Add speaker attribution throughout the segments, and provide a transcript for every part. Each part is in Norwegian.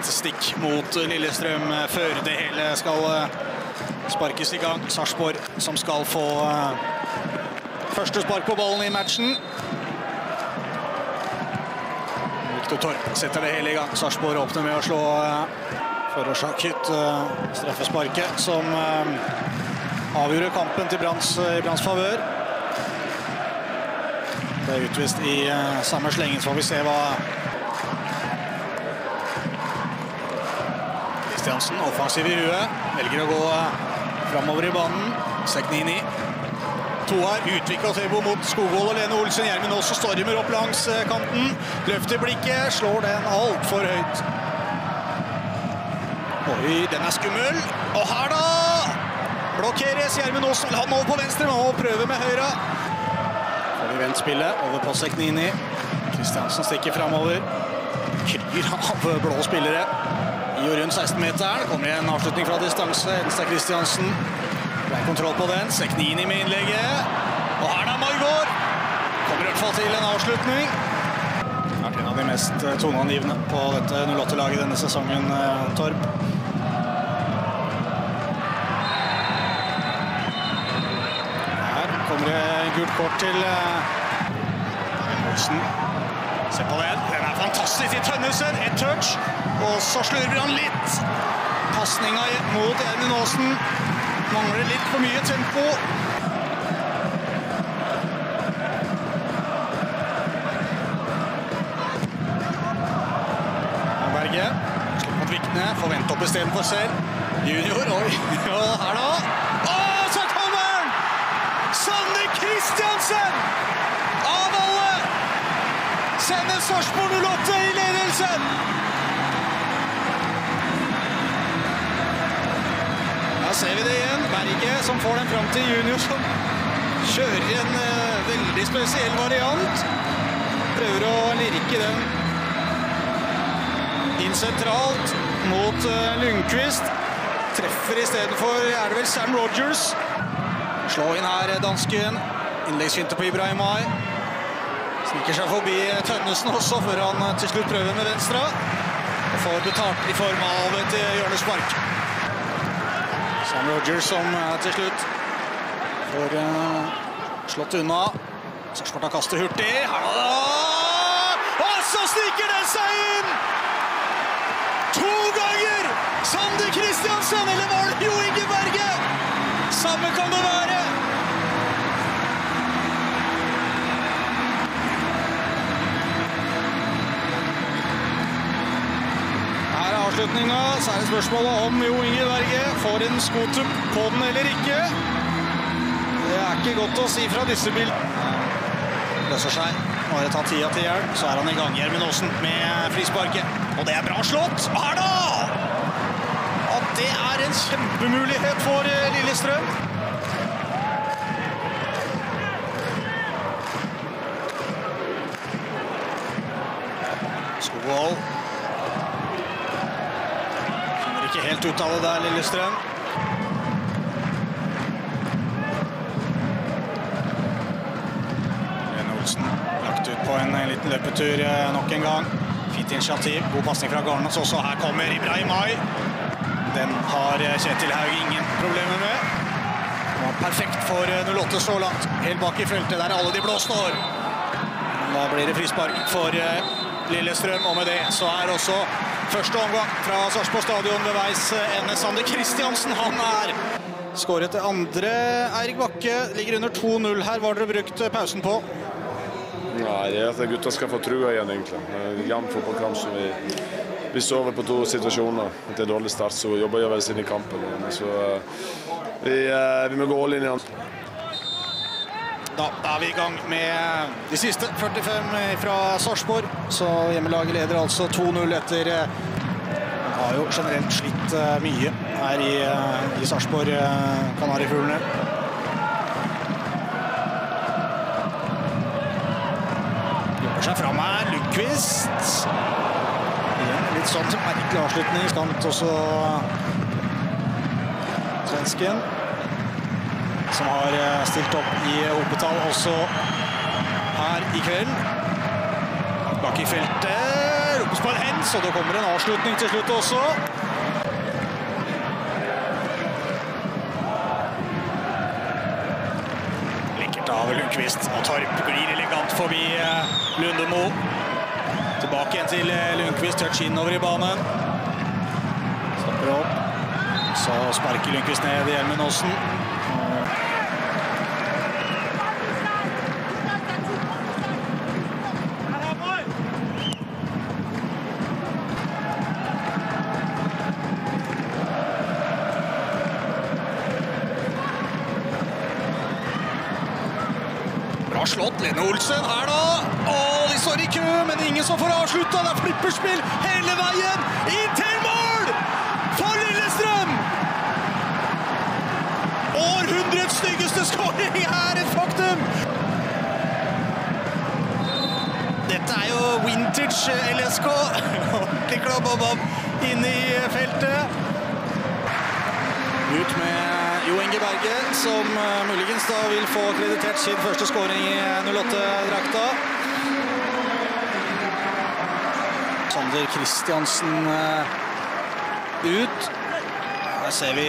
Speaker 1: et stikk mot Lillestrøm før det hele skal eh, sparkes i gang. Sarpsborg som skal få eh, første spark på ballen i matchen. Victor Torp setter det hele i gang. Sarpsborg åpner med å slå eh, forårsaket straffesparket som avgjorde kampen til Branns i Branns favør. Det er utvist i samme slengen, så får vi se hva Kristiansen, offensiv i huet. Velger å gå framover i banen. Seknini. To her. Utvik og Tebo mot Skogvold og Lene Olsen. Gjermund også stormer opp langs kanten. Løfter blikket, slår den altfor høyt. Oi, den er skummel. Og her, da! Blokkeres. Gjermund Aasen vil ha den over på venstre, men må prøve med høyre. Får vi vendt spillet over på Seknini. Kristiansen stikker framover. Kryr av blå spillere i og rundt 16-meteren. Kommer en avslutning fra distanse. Enstad Kristiansen. Grei kontroll på den. Seknini med innlegget. Og her er Margaard! Kommer i hvert fall til en avslutning. Vært en av de mest toneangivende på dette 08-laget denne sesongen, Torp. Her kommer det gult kort til Olsen. Se på den. Den er fantastisk i Tønnesen. Et touch. Og så slurver han litt. Pasninga mot Erlend Aasen. Mangler litt for mye tempo. Berge. slår mot Vikne. Får vente opp istedenfor selv. Junior. Oi. Og her da. Å, så kommer han! Sanne Kristiansen! Sender Sarpsborg 08 i ledelsen! Da ser vi det igjen. Berge som får den fram til junior, som kjører en uh, veldig spesiell variant. Prøver å lirke den inn sentralt mot uh, Lundqvist. Treffer istedenfor er det vel Sam Rogers. Slå inn her, dansken. Innleggsfinte på Ibrahimai. Sniker seg forbi Tønnesen også, før han til slutt prøver med venstre. Og får betalt i form av et hjørnespark. Sam Rogers som til slutt får uh, slått unna. Sarpsborg kaster hurtig. Og så sniker den seg inn! To ganger! Sander Kristiansen, eller var det Jo Inge Berge? Samme kan det være. Her er avslutninga. Så er det spørsmålet om Jo Inge Berge får en skotupp på den eller ikke. Det er ikke godt å si fra disse bildene. Løser seg. Bare ta tida til hjelp, så er han i gang. Gjermund Aasen med frisparket. Og det er bra slått! Her, da! Og det er en kjempemulighet for Lillestrøm. Skogvold. Ikke helt ut der, Lillestrøm. Lene Olsen lagt ut på en liten løpetur nok en gang. Fint initiativ. God pasning fra Garnås også. Her kommer Ibrahim Ay. Den har Kjetil Haug ingen problemer med. Det var perfekt for 08 så langt. Helt bak i feltet, der alle de blå står. Da blir det frispark for Lillestrøm, og med det så er også første omgang fra Sarpsborg stadion ved veis ende. Sander Kristiansen, han er skåret til andre. Eirik Bakke ligger under 2-0 her. Hva har dere brukt pausen på?
Speaker 2: Nei, det er at gutta skal få trua igjen, egentlig. Jevn fotballkamp som vi, vi sover på to situasjoner. Etter dårlig start så jobber vi oss inn i kampen. Så vi, vi må gå all in igjen.
Speaker 1: Da er vi i gang med de siste 45 fra Sarpsborg. Så hjemmelaget leder altså 2-0 etter Han har jo generelt slitt mye her i, i Sarpsborg, Kanarifuglene. Jobber seg fram her. Lundqvist. Litt sånn merkelig avslutning. Skant også svensken som har stilt opp i hopetall også her i kveld. Bak i feltet. ropes på en hens, og det kommer en avslutning til slutt også. Lekkert av Lundqvist, og Torp glir elegant forbi eh, Lundemo. Tilbake igjen til eh, Lundqvist, touch innover i banen. Stopper opp. Så sparker Lundqvist ned i Hjelmen Aasen. Slått, Lene Olsen her da. Å, de står i kø, men ingen som får avslutta. Det er flipperspill hele veien inn til mål for Lillestrøm! Århundrets styggeste skåring er et faktum! Dette er jo vintage LSK. Ordentlig klabb inn i feltet. Ut med Jo Inge Berge, som eh, muligens da vil få kreditert sin første skåring i 08-drakta. Sander Kristiansen eh, ut. Her ser vi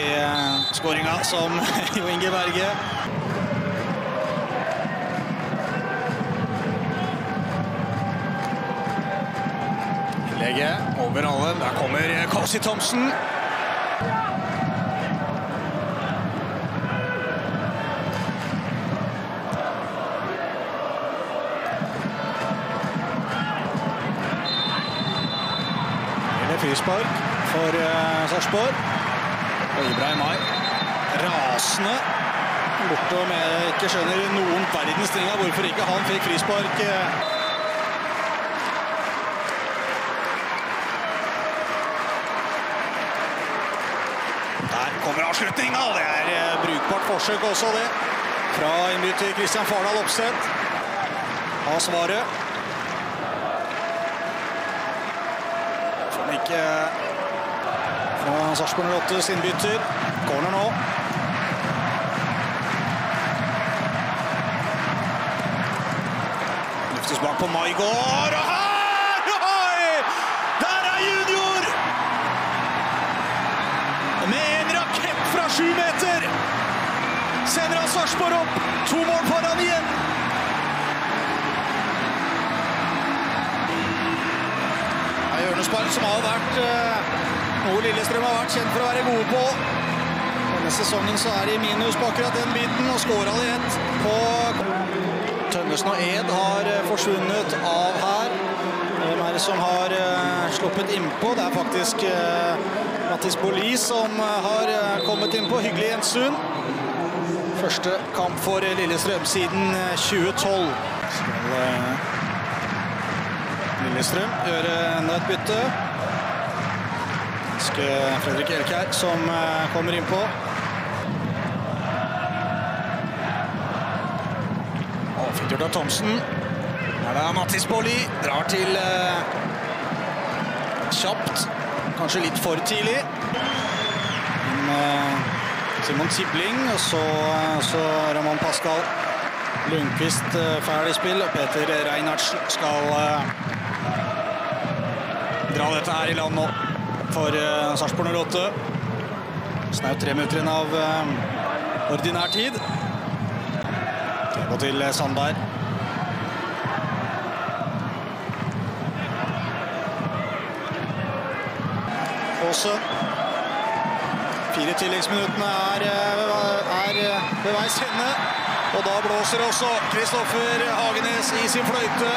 Speaker 1: skåringa som Jo Inge Berge. Over alle. Der kommer Kasi Thomsen. Frispark for uh, Sarpsborg. Og Ibrahim Mai rasende borte og med ikke skjønner noen verdens ting av hvorfor ikke han fikk frispark. eh. Der kommer avslutninga, det er eh, brukbart forsøk også, det. Fra innbytter Christian Fardal Opseth. Har svaret. Ikke fra Sarpsborg 08 sin bytter. Corner nå. Løftes bak på Maigård, og her! Oi! Der er junior! Og Med en rakett fra sju meter sender han Sarpsborg opp. To mål foran igjen. Som har vært eh, noe Lillestrøm har vært kjent for å være gode på. Denne sesongen så er de i minus på akkurat den biten, og skåra de ett på Tønnesen og Ed har eh, forsvunnet av her. Hvem er det som har eh, sluppet innpå? Det er faktisk eh, Mattis Boli som eh, har eh, kommet innpå. Hyggelig gjensyn. Første kamp for Lillestrøm siden eh, 2012. Skal eh, Lillestrøm gjøre enda et bytte. Skal Fredrik Elkjær som eh, kommer innpå. Fint gjort av Thomsen. Her er Mattis Baarli. Drar til eh, kjapt. Kanskje litt for tidlig. Eh, Simon Sibling, og så, så Ramón Pascal Lundqvist ferdig spill. Og Peter Reinhardsen skal dra dette her i land nå for uh, Sarpsborg 08. Snaut tre minutter igjen av eh, ordinær tid. Det går til eh, Sandberg. Aase. Fire tilleggsminuttene er, er ved veis ende. Og da blåser også Kristoffer Hagenes i sin fløyte.